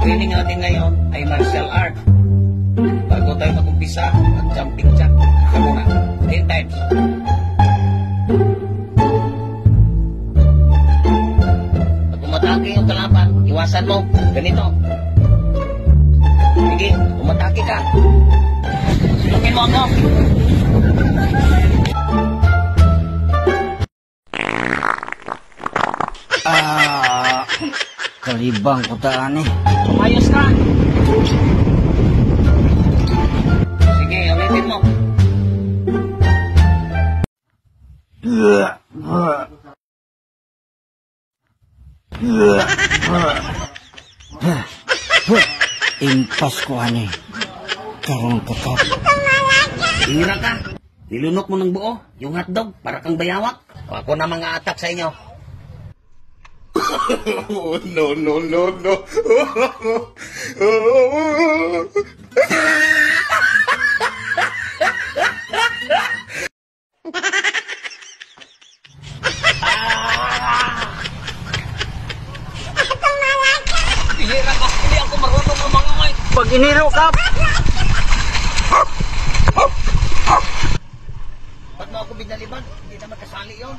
training natin ngayon ay martial art. Bago tayo mag-umpisa, mag-jumping jack. Ito muna, 10 times. Pag umatake yung kalaban, iwasan mo. Ganito. Sige, umatake ka. Sulungin mo ako. Ah, kalibang ko taan eh. Umayos ka. Sige, ulitin mo. Impas ko ani. Karong kakap. Hira ka. Nilunok mo ng buo, yung hotdog, para kang bayawak. Ako na mga atak sa inyo. Oh, no, no, no, no. Pag iniro ka, Ba't mo ako binaliban? Hindi naman kasali yun.